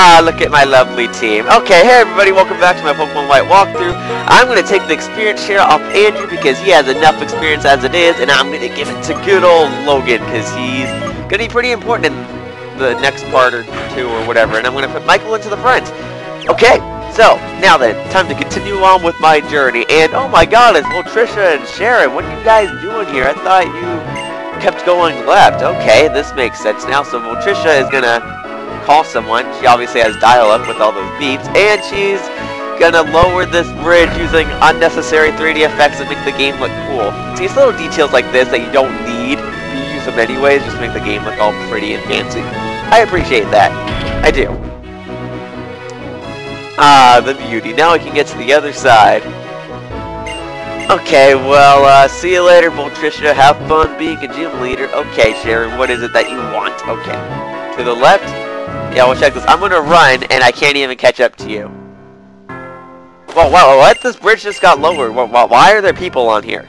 Ah, look at my lovely team. Okay, hey everybody, welcome back to my Pokemon White walkthrough. I'm going to take the experience share off Andrew because he has enough experience as it is, and I'm going to give it to good old Logan because he's going to be pretty important in the next part or two or whatever, and I'm going to put Michael into the front. Okay, so, now then, time to continue on with my journey, and oh my god, it's Trisha and Sharon, what are you guys doing here? I thought you kept going left. Okay, this makes sense now, so Trisha is to call someone. She obviously has dial-up with all those beeps, and she's gonna lower this bridge using unnecessary 3D effects that make the game look cool. See, it's little details like this that you don't need, but you use them anyways, just to make the game look all pretty and fancy. I appreciate that. I do. Ah, the beauty. Now I can get to the other side. Okay, well, uh, see you later, Voltricia. Have fun being a gym leader. Okay, Sharon, what is it that you want? Okay. To the left, yeah, we'll check this. I'm gonna run, and I can't even catch up to you. Whoa, whoa, what? This bridge just got lowered. Why are there people on here?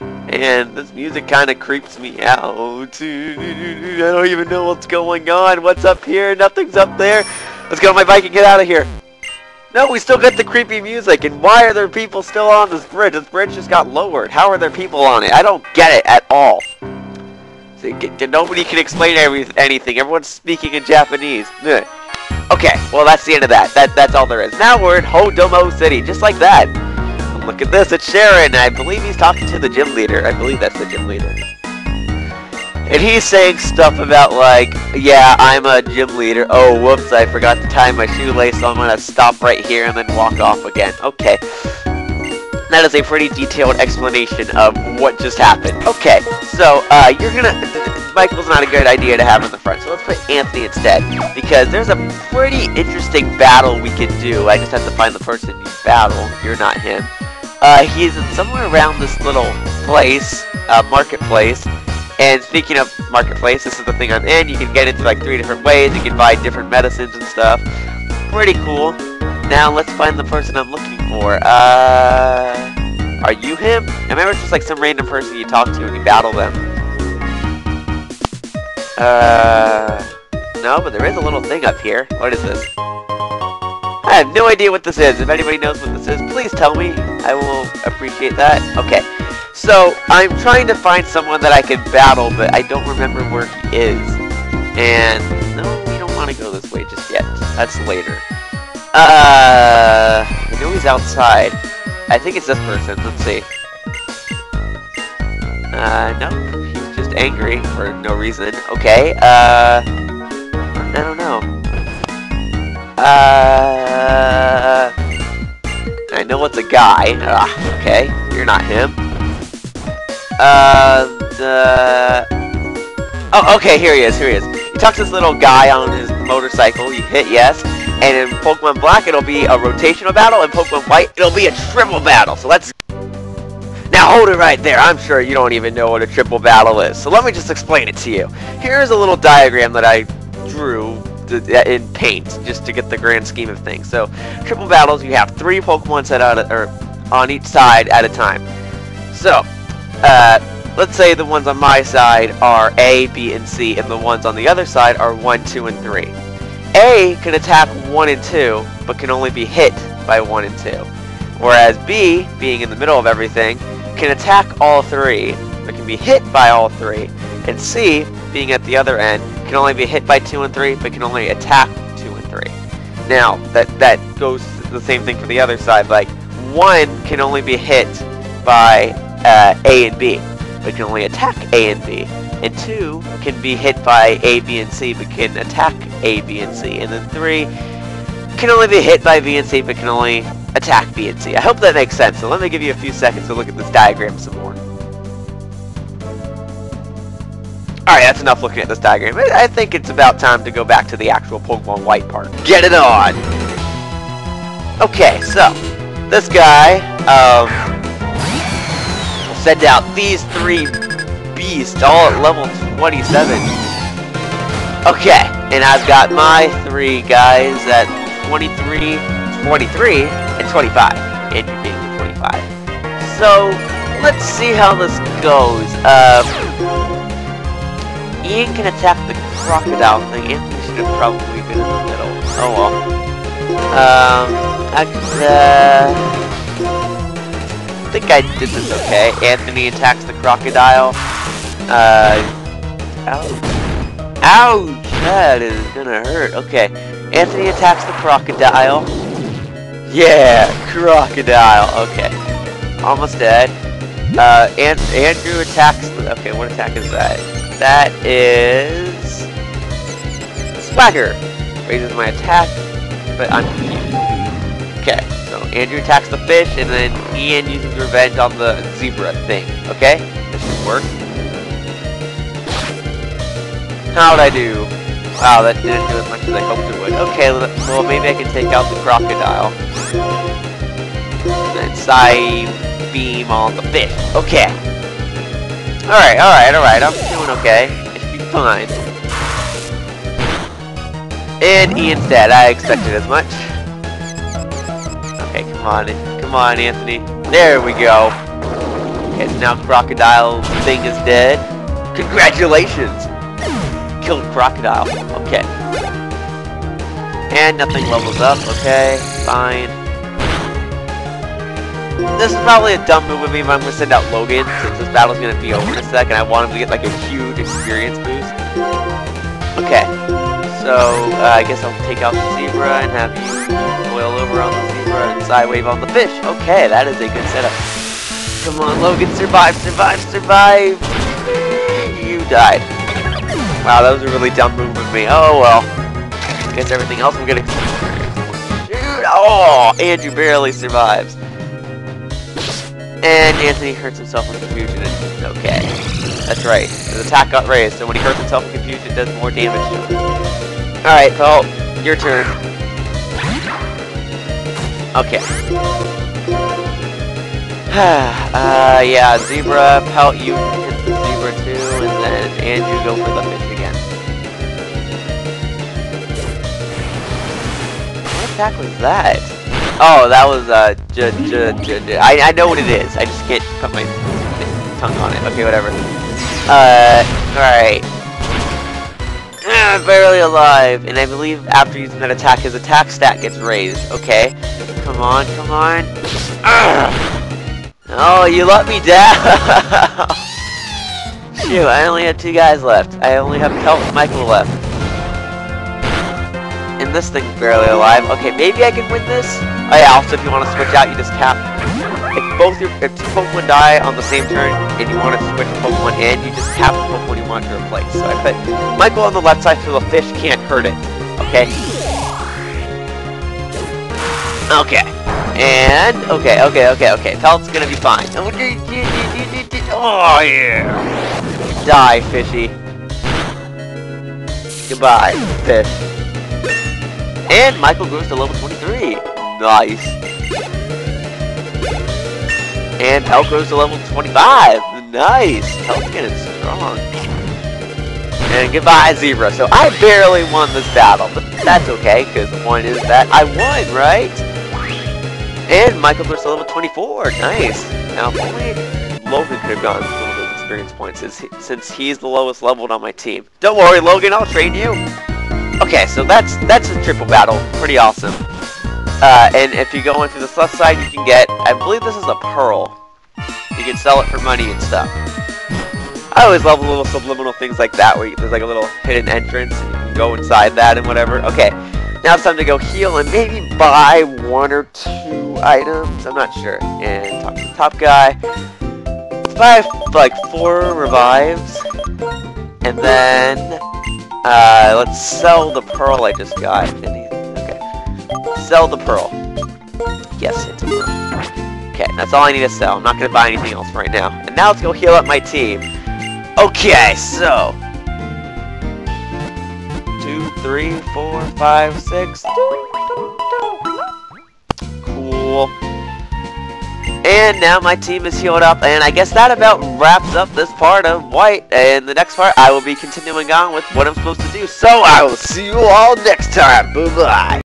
And this music kind of creeps me out. I don't even know what's going on. What's up here? Nothing's up there. Let's get on my bike and get out of here. No, we still get the creepy music. And why are there people still on this bridge? This bridge just got lowered. How are there people on it? I don't get it at all. Nobody can explain every, anything. Everyone's speaking in Japanese. Okay, well that's the end of that. That That's all there is. Now we're in Hodomoe City, just like that. Look at this, it's Sharon. I believe he's talking to the gym leader. I believe that's the gym leader. And he's saying stuff about like, yeah, I'm a gym leader. Oh, whoops, I forgot to tie my shoelace, so I'm to stop right here and then walk off again. Okay. That is a pretty detailed explanation of what just happened. Okay, so, uh, you're gonna... Michael's not a good idea to have in the front, so let's put Anthony instead. Because there's a pretty interesting battle we could do. I just have to find the person you battle. You're not him. Uh, he's somewhere around this little place, uh, marketplace. And speaking of marketplace, this is the thing I'm in. You can get into like three different ways. You can buy different medicines and stuff. Pretty cool. Now let's find the person I'm looking for. Uh, are you him? I remember it's just like some random person you talk to and you battle them. Uh, no, but there is a little thing up here. What is this? I have no idea what this is. If anybody knows what this is, please tell me. I will appreciate that. Okay, so I'm trying to find someone that I can battle, but I don't remember where he is. And no, we don't want to go this way just yet. That's later. Uh, I know he's outside. I think it's this person. Let's see. Uh, no. He's just angry for no reason. Okay, uh... I don't know. Uh... I know it's a guy. Ah, okay. You're not him. Uh, the... Oh, okay, here he is, here he is. You talk to this little guy on his motorcycle, you hit yes, and in Pokemon Black, it'll be a rotational battle. In Pokemon White, it'll be a triple battle. So let's... Now hold it right there. I'm sure you don't even know what a triple battle is. So let me just explain it to you. Here's a little diagram that I drew in paint, just to get the grand scheme of things. So, triple battles, you have three Pokemon set out or on each side at a time. So, uh, let's say the ones on my side are A, B, and C, and the ones on the other side are 1, 2, and 3. A can attack 1 and 2, but can only be hit by 1 and 2. Whereas B, being in the middle of everything, can attack all 3, but can be hit by all 3. And C, being at the other end, can only be hit by 2 and 3, but can only attack 2 and 3. Now, that, that goes the same thing for the other side. Like, 1 can only be hit by uh, A and B, but can only attack A and B and 2 can be hit by A, B, and C, but can attack A, B, and C. And then 3 can only be hit by B and C, but can only attack B and C. I hope that makes sense, so let me give you a few seconds to look at this diagram some more. Alright, that's enough looking at this diagram. I think it's about time to go back to the actual Pokemon White part. Get it on! Okay, so, this guy, um, will send out these three beasts all at level 27. Okay, and I've got my three guys at 23, 23, and 25. And you're being 25. So, let's see how this goes. Um, Ian can attack the crocodile thing. Anthony should have probably been in the middle. Oh well. Um, actually, uh, I think I did this okay. Anthony attacks the crocodile. Uh, ouch. That is gonna hurt. Okay. Anthony attacks the crocodile. Yeah, crocodile. Okay. Almost dead. Uh, and Andrew attacks. Okay, what attack is that? That is Swagger. Raises my attack, but I'm. Okay, so Andrew attacks the fish, and then Ian uses revenge on the zebra thing. Okay, this should work. How'd I do? Wow, that didn't do as much as I hoped it would. Okay, well maybe I can take out the crocodile. And then side beam on the fish. Okay. Alright, alright, alright. I'm doing okay. It should be fine. And Ian's dead. I expected as much. Okay, come on. Come on, Anthony. There we go. So now Crocodile thing is dead. Congratulations! Killed Crocodile. Okay. And nothing levels up. Okay, fine. This is probably a dumb move of me, but I'm to send out Logan, since this battle's going to be over in a sec, and I want him to get like a huge experience boost. Okay, so uh, I guess I'll take out the zebra and have you boil over on the zebra and side wave on the fish. Okay, that is a good setup. Come on, Logan, survive, survive, survive! You died. Wow, that was a really dumb move of me. Oh well. Guess everything else will get experience. Shoot! Oh, Andrew barely survives. And Anthony hurts himself in confusion. And, okay. That's right. His attack got raised, so when he hurts himself in confusion, it does more damage to him. Alright, Pelt. Your turn. Okay. uh, yeah, Zebra, Pelt, you hit the Zebra too, and then Andrew go for the fish attack was that? Oh, that was, uh, j j j j I, I know what it is. I just can't put my tongue on it. Okay, whatever. Uh, alright. Ah, barely alive. And I believe after using that attack, his attack stat gets raised. Okay. Come on, come on. Ugh. Oh, you let me down! Shoot, I only had two guys left. I only have Michael left. This thing's barely alive. Okay, maybe I can win this? Oh yeah, also if you want to switch out, you just tap. If both your if two Pokemon die on the same turn and you want to switch Pokemon in, you just tap the Pokemon you want to replace. So I put Michael on the left side so the fish can't hurt it. Okay? Okay. And okay, okay, okay, okay. Pelt's gonna be fine. Oh, oh yeah. Die, fishy. Goodbye, fish. And Michael grows to level 23. Nice. And Pelt grows to level 25. Nice. Pelt's getting strong. And goodbye, Zebra. So I barely won this battle, but that's okay, because the point is that I won, right? And Michael grows to level 24. Nice. Now, if only Logan could have gotten some of those experience points, since he's the lowest leveled on my team. Don't worry, Logan, I'll train you. Okay, so that's that's a triple battle. Pretty awesome. Uh, and if you go into the left side, you can get, I believe this is a pearl. You can sell it for money and stuff. I always love little subliminal things like that, where you, there's like a little hidden entrance, and you can go inside that and whatever. Okay, now it's time to go heal and maybe buy one or two items. I'm not sure. And talk to the top guy. Let's buy like four revives, and then uh, let's sell the pearl I just got. Okay. Sell the pearl. Yes, it's a pearl. Okay, that's all I need to sell. I'm not going to buy anything else right now. And now let's go heal up my team. Okay, so... Two, three, four, five, six... Cool. And now my team is healed up, and I guess that about wraps up this part of White. And the next part, I will be continuing on with what I'm supposed to do. So I will see you all next time. Bye-bye.